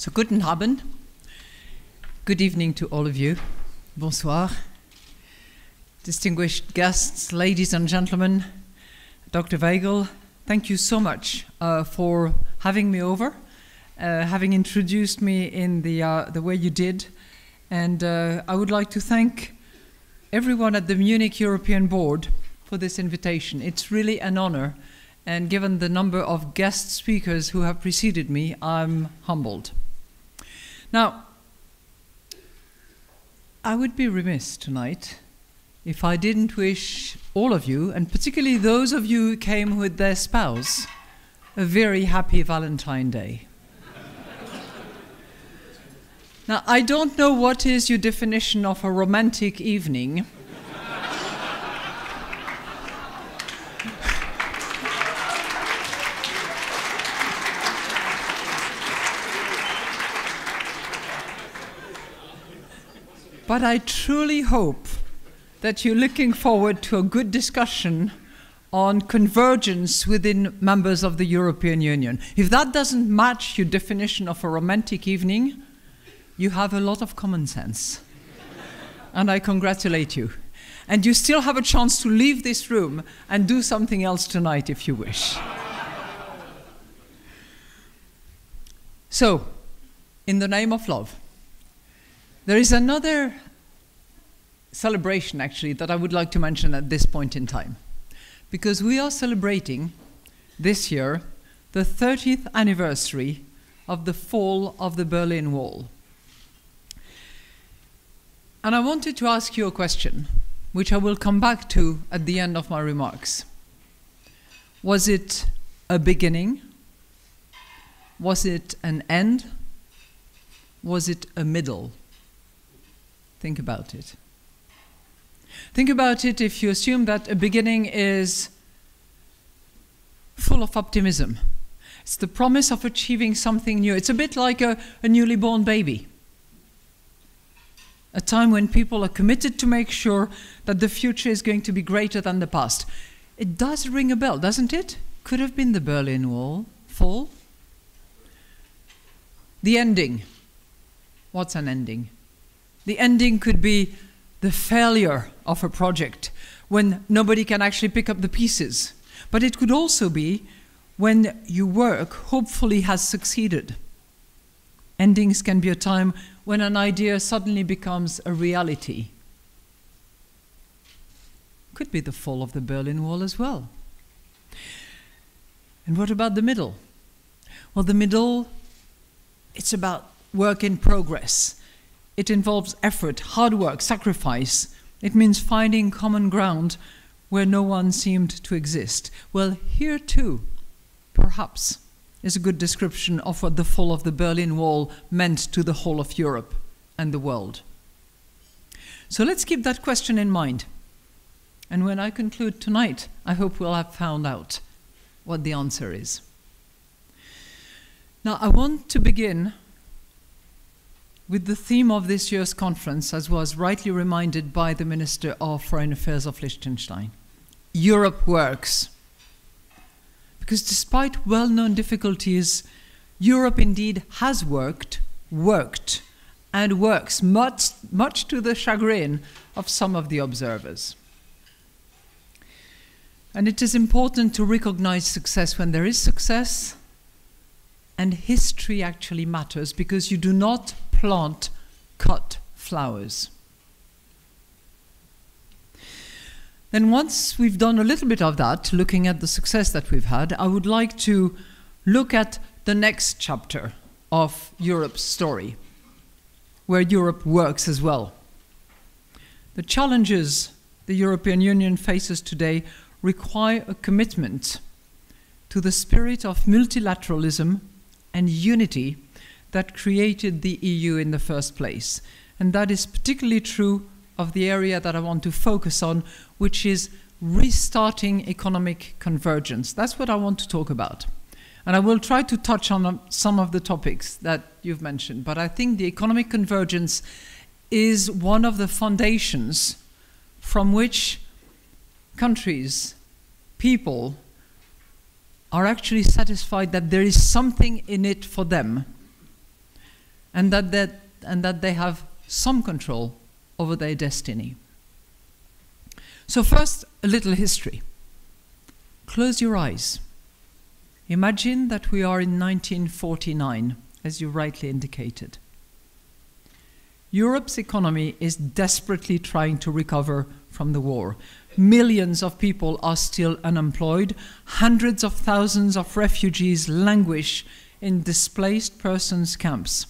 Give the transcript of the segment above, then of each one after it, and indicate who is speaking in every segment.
Speaker 1: So, guten Abend. Good evening to all of you. Bonsoir. Distinguished guests, ladies and gentlemen, Dr. Waigel, thank you so much uh, for having me over, uh, having introduced me in the, uh, the way you did. And uh, I would like to thank everyone at the Munich European Board for this invitation. It's really an honor. And given the number of guest speakers who have preceded me, I'm humbled. Now, I would be remiss tonight if I didn't wish all of you, and particularly those of you who came with their spouse, a very happy Valentine Day. now, I don't know what is your definition of a romantic evening. But I truly hope that you're looking forward to a good discussion on convergence within members of the European Union. If that doesn't match your definition of a romantic evening, you have a lot of common sense. and I congratulate you. And you still have a chance to leave this room and do something else tonight if you wish. so, in the name of love, there is another celebration, actually, that I would like to mention at this point in time. Because we are celebrating this year the 30th anniversary of the fall of the Berlin Wall. And I wanted to ask you a question, which I will come back to at the end of my remarks. Was it a beginning? Was it an end? Was it a middle? Think about it. Think about it if you assume that a beginning is full of optimism. It's the promise of achieving something new. It's a bit like a, a newly born baby. A time when people are committed to make sure that the future is going to be greater than the past. It does ring a bell, doesn't it? Could have been the Berlin Wall fall. The ending. What's an ending? The ending could be the failure of a project when nobody can actually pick up the pieces. But it could also be when your work hopefully has succeeded. Endings can be a time when an idea suddenly becomes a reality. Could be the fall of the Berlin Wall as well. And what about the middle? Well, the middle, it's about work in progress. It involves effort, hard work, sacrifice. It means finding common ground where no one seemed to exist. Well, here too, perhaps, is a good description of what the fall of the Berlin Wall meant to the whole of Europe and the world. So let's keep that question in mind. And when I conclude tonight, I hope we'll have found out what the answer is. Now, I want to begin with the theme of this year's conference, as was rightly reminded by the Minister of Foreign Affairs of Liechtenstein Europe works. Because despite well known difficulties, Europe indeed has worked, worked, and works, much, much to the chagrin of some of the observers. And it is important to recognize success when there is success, and history actually matters because you do not plant cut flowers. Then, once we've done a little bit of that, looking at the success that we've had, I would like to look at the next chapter of Europe's story, where Europe works as well. The challenges the European Union faces today require a commitment to the spirit of multilateralism and unity that created the EU in the first place. And that is particularly true of the area that I want to focus on, which is restarting economic convergence. That's what I want to talk about. And I will try to touch on um, some of the topics that you've mentioned, but I think the economic convergence is one of the foundations from which countries, people, are actually satisfied that there is something in it for them and that, and that they have some control over their destiny. So, first, a little history. Close your eyes. Imagine that we are in 1949, as you rightly indicated. Europe's economy is desperately trying to recover from the war. Millions of people are still unemployed. Hundreds of thousands of refugees languish in displaced persons camps.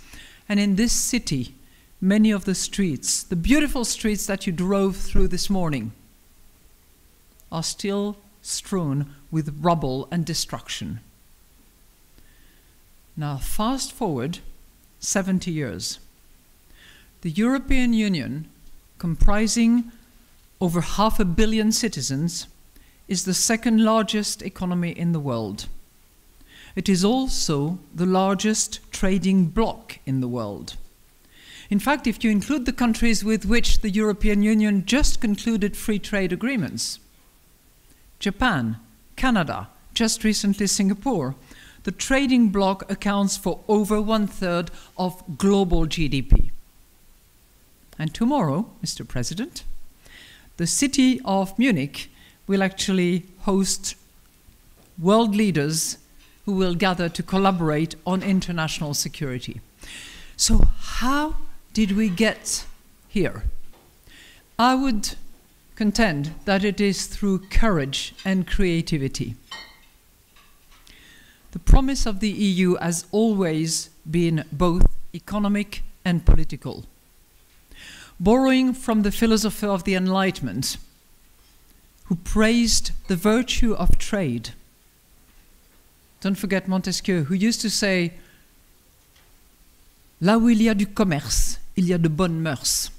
Speaker 1: And in this city, many of the streets, the beautiful streets that you drove through this morning, are still strewn with rubble and destruction. Now, fast forward 70 years. The European Union, comprising over half a billion citizens, is the second largest economy in the world. It is also the largest trading bloc in the world. In fact, if you include the countries with which the European Union just concluded free trade agreements, Japan, Canada, just recently Singapore, the trading bloc accounts for over one third of global GDP. And tomorrow, Mr. President, the city of Munich will actually host world leaders who will gather to collaborate on international security. So, how did we get here? I would contend that it is through courage and creativity. The promise of the EU has always been both economic and political. Borrowing from the philosopher of the Enlightenment, who praised the virtue of trade. Don't forget Montesquieu, who used to say, Là où il y a du commerce, il y a de bonnes mœurs.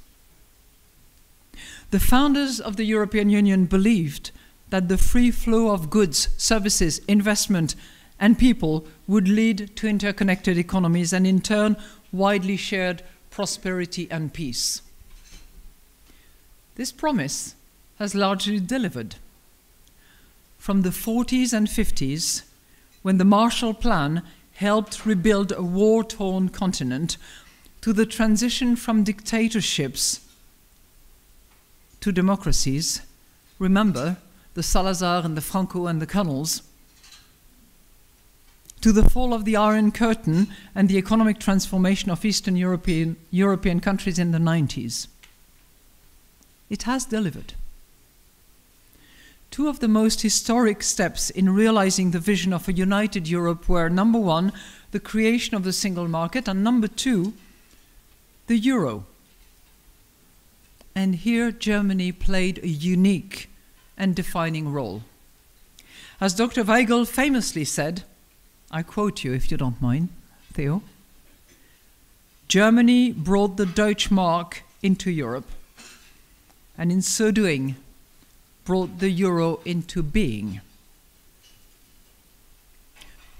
Speaker 1: The founders of the European Union believed that the free flow of goods, services, investment, and people would lead to interconnected economies and, in turn, widely shared prosperity and peace. This promise has largely delivered. From the 40s and 50s, when the Marshall Plan helped rebuild a war torn continent, to the transition from dictatorships to democracies, remember the Salazar and the Franco and the Colonels to the fall of the Iron Curtain and the economic transformation of Eastern European, European countries in the 90s. It has delivered. Two of the most historic steps in realizing the vision of a united Europe were number one, the creation of the single market, and number two, the euro. And here Germany played a unique and defining role. As Dr. Waigel famously said, I quote you if you don't mind, Theo. Germany brought the Deutsche Mark into Europe, and in so doing, brought the euro into being.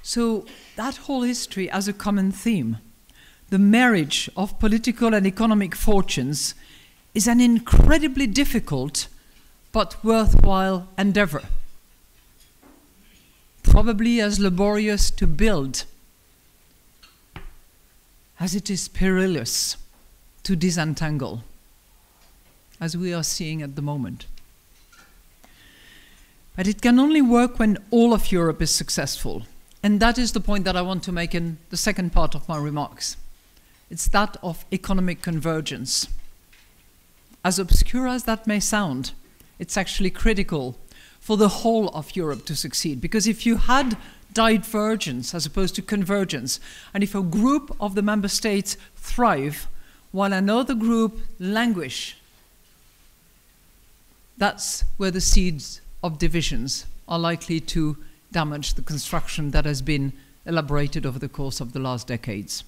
Speaker 1: So, that whole history has a common theme. The marriage of political and economic fortunes is an incredibly difficult but worthwhile endeavor probably as laborious to build as it is perilous to disentangle, as we are seeing at the moment. But it can only work when all of Europe is successful. And that is the point that I want to make in the second part of my remarks. It's that of economic convergence. As obscure as that may sound, it's actually critical for the whole of Europe to succeed. Because if you had divergence as opposed to convergence, and if a group of the member states thrive while another group languish, that's where the seeds of divisions are likely to damage the construction that has been elaborated over the course of the last decades.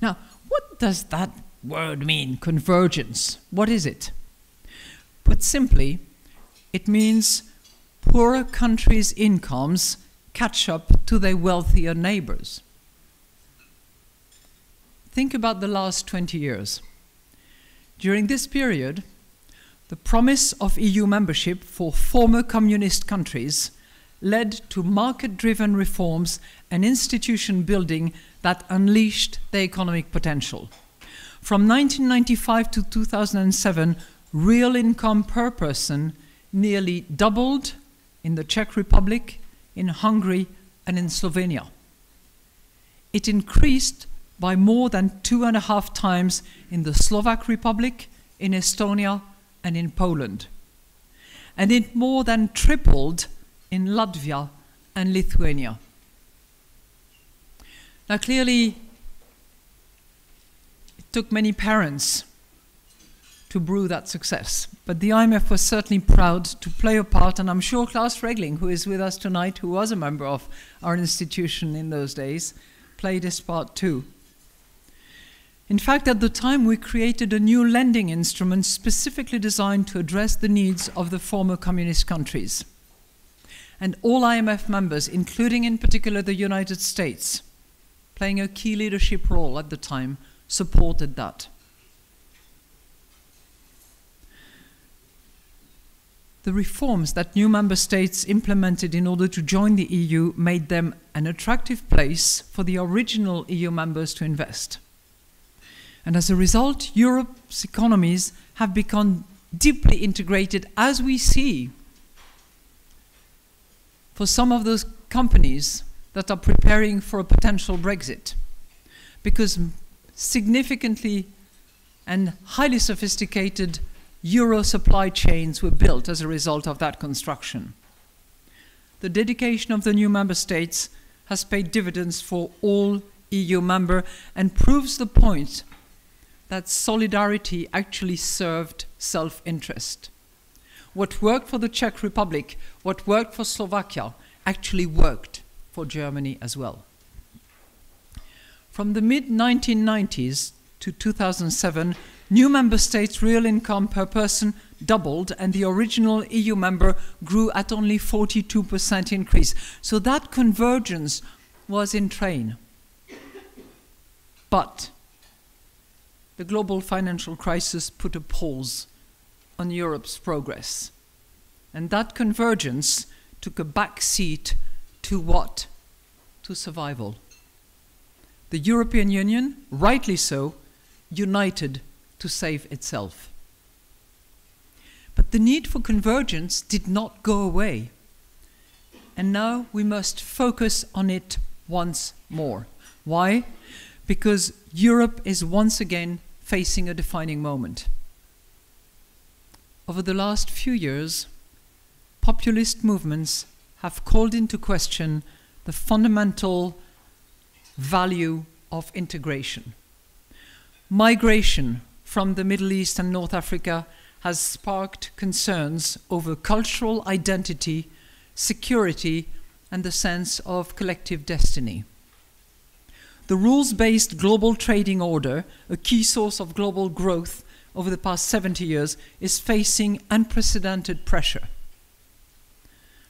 Speaker 1: Now, what does that word mean, convergence? What is it? Put simply, it means poorer countries' incomes catch up to their wealthier neighbors. Think about the last 20 years. During this period, the promise of EU membership for former communist countries led to market driven reforms and institution building that unleashed their economic potential. From 1995 to 2007, real income per person nearly doubled in the Czech Republic, in Hungary, and in Slovenia. It increased by more than two and a half times in the Slovak Republic, in Estonia, and in Poland. And it more than tripled in Latvia and Lithuania. Now, clearly, it took many parents to brew that success. But the IMF was certainly proud to play a part, and I'm sure Klaus Regling, who is with us tonight, who was a member of our institution in those days, played his part too. In fact, at the time, we created a new lending instrument specifically designed to address the needs of the former communist countries. And all IMF members, including in particular the United States, playing a key leadership role at the time, supported that. The reforms that new member states implemented in order to join the EU made them an attractive place for the original EU members to invest. And as a result, Europe's economies have become deeply integrated, as we see for some of those companies that are preparing for a potential Brexit. Because significantly and highly sophisticated euro supply chains were built as a result of that construction. The dedication of the new member states has paid dividends for all EU member and proves the point that solidarity actually served self-interest. What worked for the Czech Republic, what worked for Slovakia, actually worked for Germany as well. From the mid 1990s to 2007, New member states' real income per person doubled, and the original EU member grew at only 42% increase. So that convergence was in train. But the global financial crisis put a pause on Europe's progress. And that convergence took a back seat to what? To survival. The European Union, rightly so, united to save itself. But the need for convergence did not go away. And now we must focus on it once more. Why? Because Europe is once again facing a defining moment. Over the last few years, populist movements have called into question the fundamental value of integration. Migration from the Middle East and North Africa has sparked concerns over cultural identity, security, and the sense of collective destiny. The rules based global trading order, a key source of global growth over the past 70 years, is facing unprecedented pressure.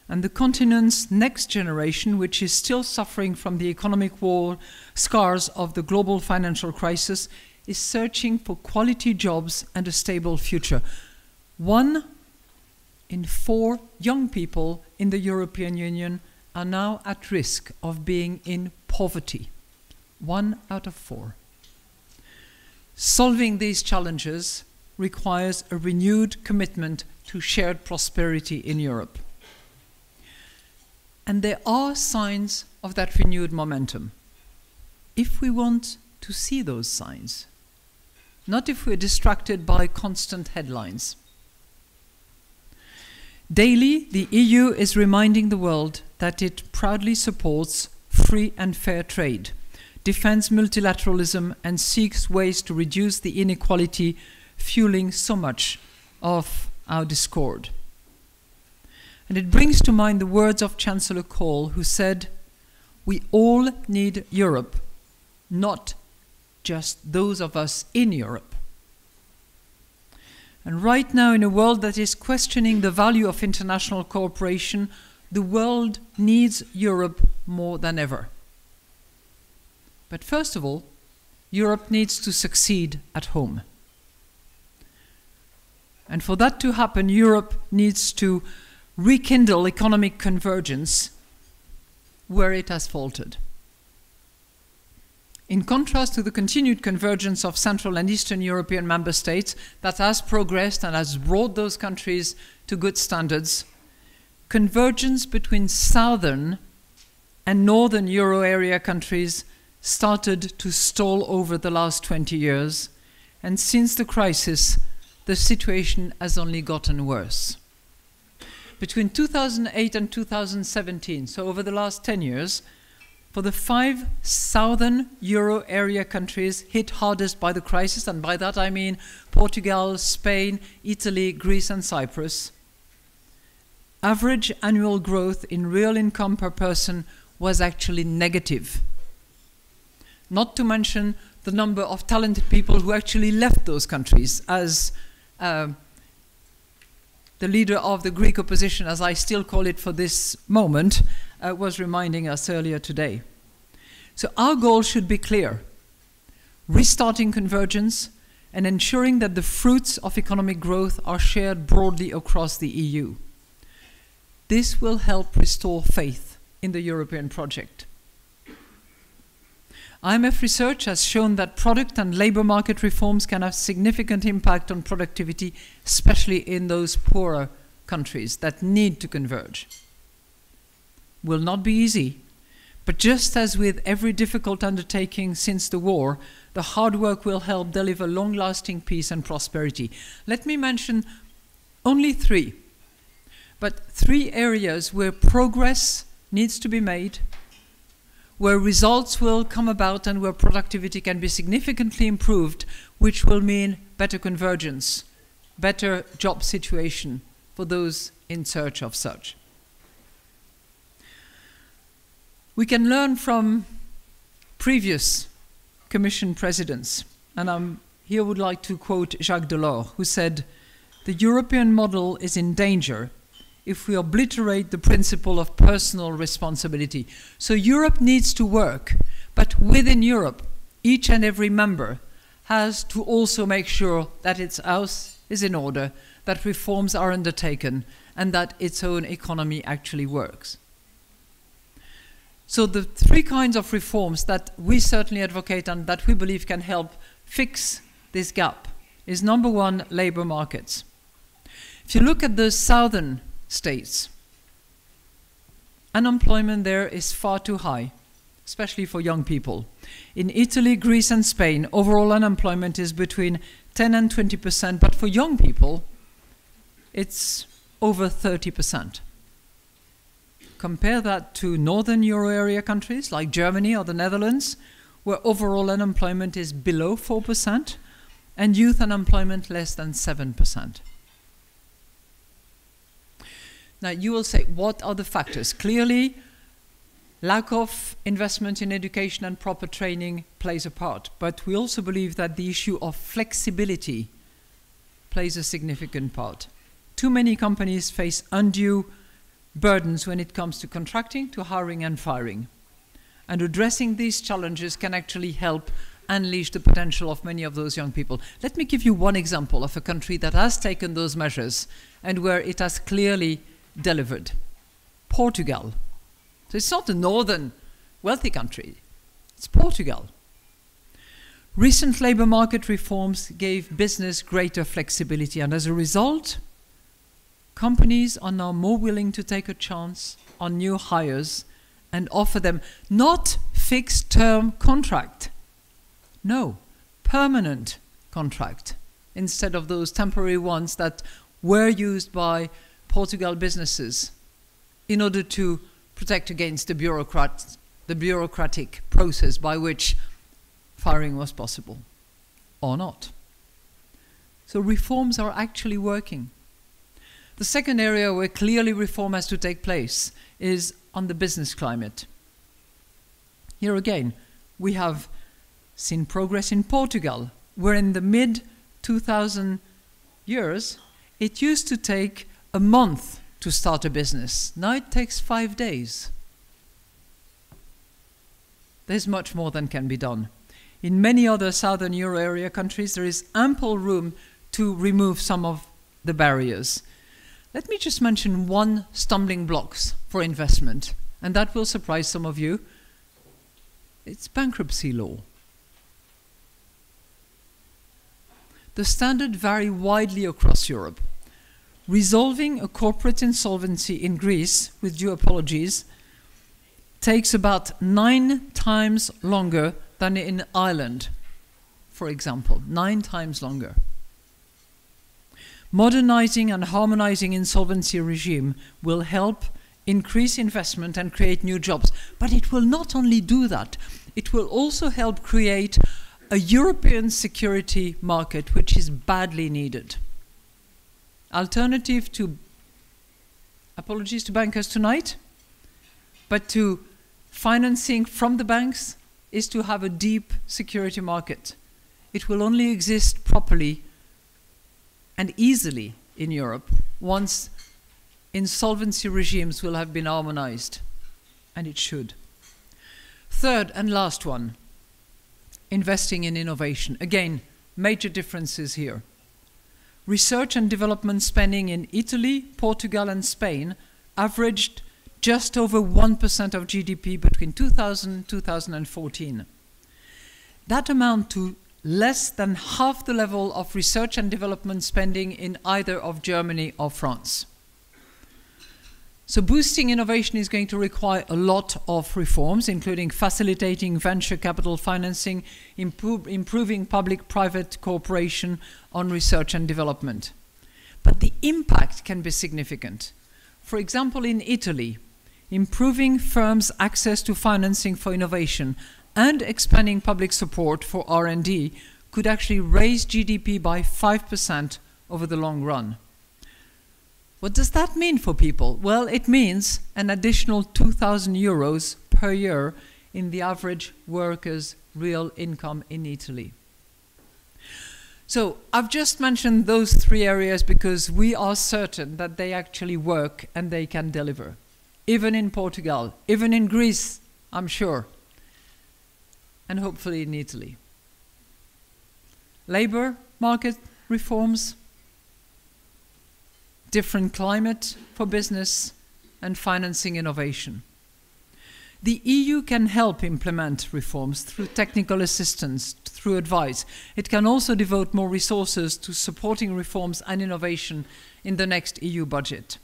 Speaker 1: And the continent's next generation, which is still suffering from the economic war scars of the global financial crisis, is searching for quality jobs and a stable future. One in four young people in the European Union are now at risk of being in poverty. One out of four. Solving these challenges requires a renewed commitment to shared prosperity in Europe. And there are signs of that renewed momentum. If we want to see those signs, not if we're distracted by constant headlines. Daily, the EU is reminding the world that it proudly supports free and fair trade, defends multilateralism, and seeks ways to reduce the inequality fueling so much of our discord. And it brings to mind the words of Chancellor Kohl, who said, We all need Europe, not just those of us in Europe. And right now, in a world that is questioning the value of international cooperation, the world needs Europe more than ever. But first of all, Europe needs to succeed at home. And for that to happen, Europe needs to rekindle economic convergence where it has faltered. In contrast to the continued convergence of Central and Eastern European member states that has progressed and has brought those countries to good standards, convergence between Southern and Northern Euro area countries started to stall over the last 20 years, and since the crisis, the situation has only gotten worse. Between 2008 and 2017, so over the last 10 years, for the five southern euro area countries hit hardest by the crisis, and by that I mean Portugal, Spain, Italy, Greece, and Cyprus, average annual growth in real income per person was actually negative not to mention the number of talented people who actually left those countries, as uh, the leader of the Greek opposition, as I still call it for this moment, uh, was reminding us earlier today. So our goal should be clear restarting convergence and ensuring that the fruits of economic growth are shared broadly across the EU. This will help restore faith in the European project. IMF research has shown that product and labor market reforms can have significant impact on productivity, especially in those poorer countries that need to converge. Will not be easy, but just as with every difficult undertaking since the war, the hard work will help deliver long lasting peace and prosperity. Let me mention only three, but three areas where progress needs to be made where results will come about and where productivity can be significantly improved, which will mean better convergence, better job situation for those in search of such. We can learn from previous Commission presidents, and I here would like to quote Jacques Delors, who said, The European model is in danger if we obliterate the principle of personal responsibility. So Europe needs to work, but within Europe, each and every member has to also make sure that its house is in order, that reforms are undertaken, and that its own economy actually works. So the three kinds of reforms that we certainly advocate and that we believe can help fix this gap is number one, labor markets. If you look at the southern states. Unemployment there is far too high, especially for young people. In Italy, Greece, and Spain, overall unemployment is between 10 and 20 percent, but for young people, it's over 30 percent. Compare that to northern euro area countries like Germany or the Netherlands, where overall unemployment is below 4 percent and youth unemployment less than 7 percent. Now, you will say, what are the factors? Clearly, lack of investment in education and proper training plays a part. But we also believe that the issue of flexibility plays a significant part. Too many companies face undue burdens when it comes to contracting, to hiring and firing. And addressing these challenges can actually help unleash the potential of many of those young people. Let me give you one example of a country that has taken those measures and where it has clearly delivered. Portugal. So it's not a northern wealthy country, it's Portugal. Recent labor market reforms gave business greater flexibility, and as a result, companies are now more willing to take a chance on new hires and offer them not fixed term contract, no, permanent contract, instead of those temporary ones that were used by Portugal businesses in order to protect against the, bureaucrat, the bureaucratic process by which firing was possible or not. So reforms are actually working. The second area where clearly reform has to take place is on the business climate. Here again, we have seen progress in Portugal, where in the mid 2000 years, it used to take a month to start a business. Now it takes five days. There's much more than can be done. In many other southern euro area countries, there is ample room to remove some of the barriers. Let me just mention one stumbling blocks for investment, and that will surprise some of you. It's bankruptcy law. The standards vary widely across Europe. Resolving a corporate insolvency in Greece, with due apologies, takes about nine times longer than in Ireland, for example, nine times longer. Modernizing and harmonizing insolvency regime will help increase investment and create new jobs. But it will not only do that, it will also help create a European security market which is badly needed. Alternative to apologies to bankers tonight, but to financing from the banks is to have a deep security market. It will only exist properly and easily in Europe once insolvency regimes will have been harmonized, and it should. Third and last one investing in innovation. Again, major differences here. Research and development spending in Italy, Portugal, and Spain averaged just over 1% of GDP between 2000 and 2014. That amount to less than half the level of research and development spending in either of Germany or France. So, boosting innovation is going to require a lot of reforms, including facilitating venture capital financing, improve, improving public private cooperation on research and development. But the impact can be significant. For example, in Italy, improving firms' access to financing for innovation and expanding public support for R&D could actually raise GDP by 5% over the long run. What does that mean for people? Well, it means an additional 2,000 euros per year in the average worker's real income in Italy. So I've just mentioned those three areas because we are certain that they actually work and they can deliver. Even in Portugal, even in Greece, I'm sure, and hopefully in Italy. Labor market reforms, different climate for business, and financing innovation. The EU can help implement reforms through technical assistance, through advice. It can also devote more resources to supporting reforms and innovation in the next EU budget.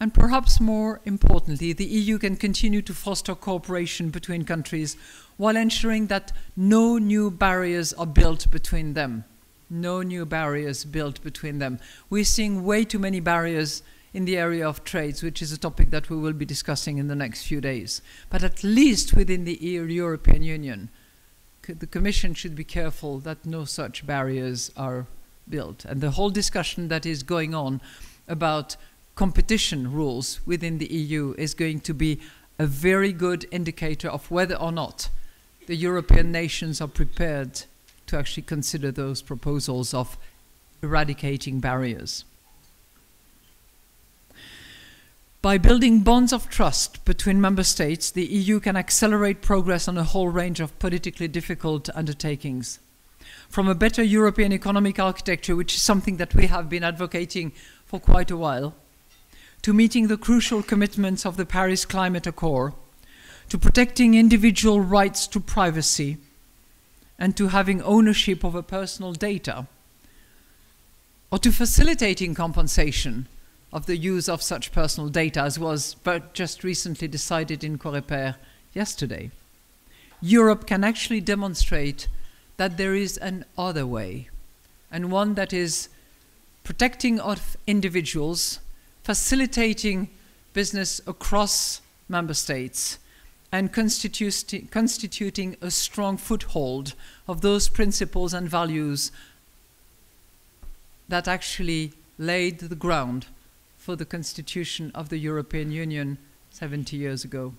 Speaker 1: And perhaps more importantly, the EU can continue to foster cooperation between countries while ensuring that no new barriers are built between them no new barriers built between them. We're seeing way too many barriers in the area of trades, which is a topic that we will be discussing in the next few days. But at least within the European Union, the Commission should be careful that no such barriers are built. And the whole discussion that is going on about competition rules within the EU is going to be a very good indicator of whether or not the European nations are prepared to actually consider those proposals of eradicating barriers. By building bonds of trust between member states, the EU can accelerate progress on a whole range of politically difficult undertakings. From a better European economic architecture, which is something that we have been advocating for quite a while, to meeting the crucial commitments of the Paris Climate Accord, to protecting individual rights to privacy, and to having ownership over personal data, or to facilitating compensation of the use of such personal data, as was just recently decided in Coreper yesterday. Europe can actually demonstrate that there is an other way, and one that is protecting of individuals, facilitating business across member states, and constituting a strong foothold of those principles and values that actually laid the ground for the constitution of the European Union 70 years ago.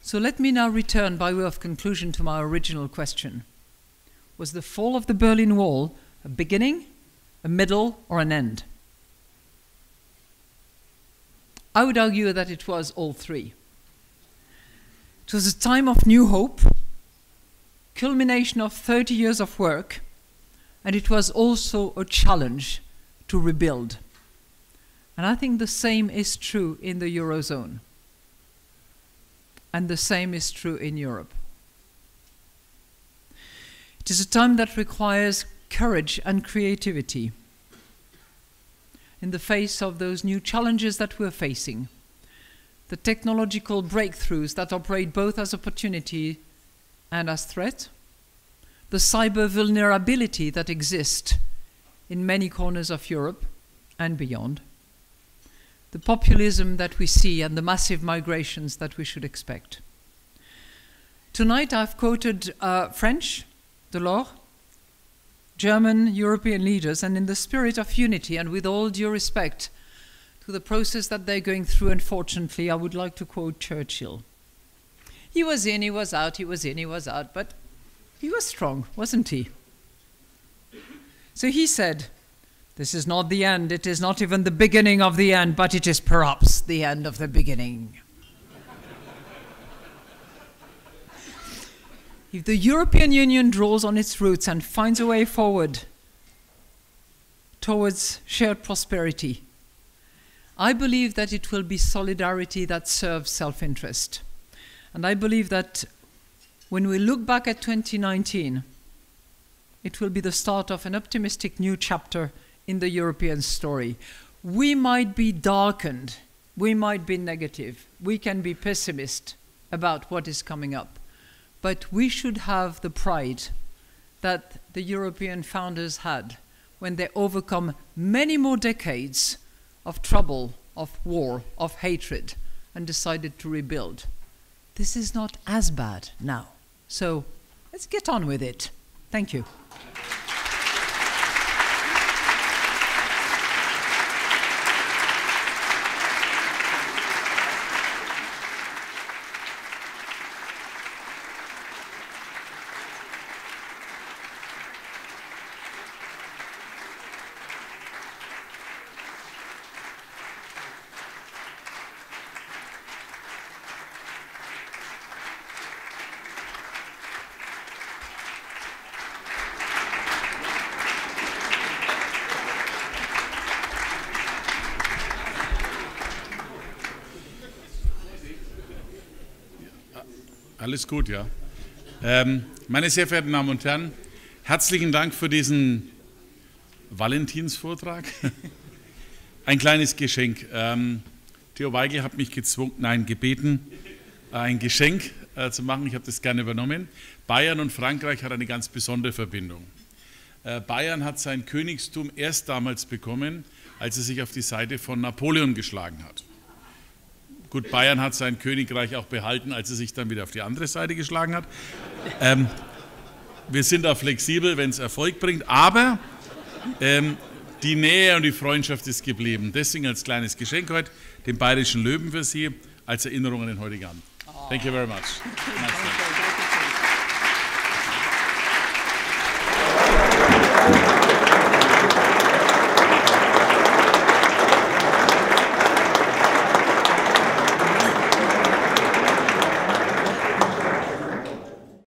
Speaker 1: So let me now return by way of conclusion to my original question. Was the fall of the Berlin Wall a beginning, a middle, or an end? I would argue that it was all three. It was a time of new hope, culmination of 30 years of work, and it was also a challenge to rebuild. And I think the same is true in the Eurozone. And the same is true in Europe. It is a time that requires courage and creativity in the face of those new challenges that we're facing. The technological breakthroughs that operate both as opportunity and as threat. The cyber vulnerability that exists in many corners of Europe and beyond. The populism that we see and the massive migrations that we should expect. Tonight I've quoted uh, French Delors, German European leaders, and in the spirit of unity and with all due respect to the process that they're going through, unfortunately, I would like to quote Churchill. He was in, he was out, he was in, he was out, but he was strong, wasn't he? So he said, This is not the end, it is not even the beginning of the end, but it is perhaps the end of the beginning. If the European Union draws on its roots and finds a way forward towards shared prosperity, I believe that it will be solidarity that serves self interest. And I believe that when we look back at 2019, it will be the start of an optimistic new chapter in the European story. We might be darkened, we might be negative, we can be pessimist about what is coming up. But we should have the pride that the European founders had when they overcome many more decades of trouble, of war, of hatred, and decided to rebuild. This is not as bad now. So let's get on with it. Thank you.
Speaker 2: Alles gut, ja. Ähm, meine sehr verehrten Damen und Herren, herzlichen Dank für diesen Valentinsvortrag. Ein kleines Geschenk. Ähm, Theo Weigel hat mich gezwungen, nein, gebeten, ein Geschenk äh, zu machen. Ich habe das gerne übernommen. Bayern und Frankreich hat eine ganz besondere Verbindung. Äh, Bayern hat sein Königstum erst damals bekommen, als er sich auf die Seite von Napoleon geschlagen hat. Gut, Bayern hat sein Königreich auch behalten, als er sich dann wieder auf die andere Seite geschlagen hat. Ähm, wir sind da flexibel, wenn es Erfolg bringt, aber ähm, die Nähe und die Freundschaft ist geblieben. Deswegen als kleines Geschenk heute den Bayerischen Löwen für Sie als Erinnerung an den heutigen Abend. Thank you very much. Nice